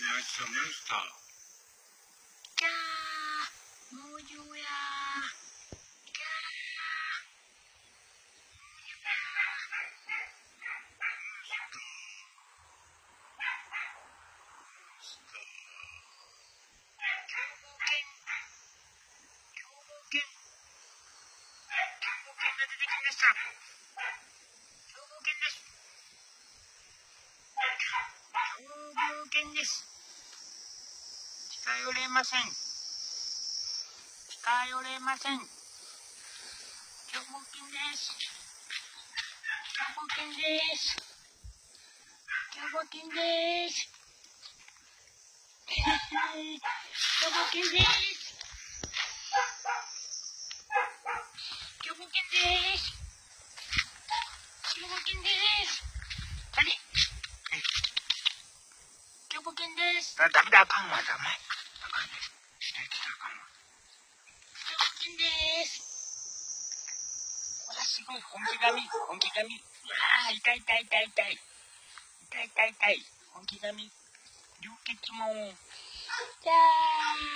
来ましたモンスターキャー猛獣やキャー凶暴犬凶暴犬が出てきました凶暴犬です凶暴犬です近寄れません。近寄れません。凶暴犬です。凶暴犬です。凶暴犬です。凶暴犬です。凶暴犬です凶暴犬ですあれ凶暴犬です。あダメだあかんわダメあかんね出てたあかんわ凶暴犬です。ほらすごい本気髪本気髪あー痛い痛い痛い痛い。痛い痛い痛い。本気髪流血も。じゃあ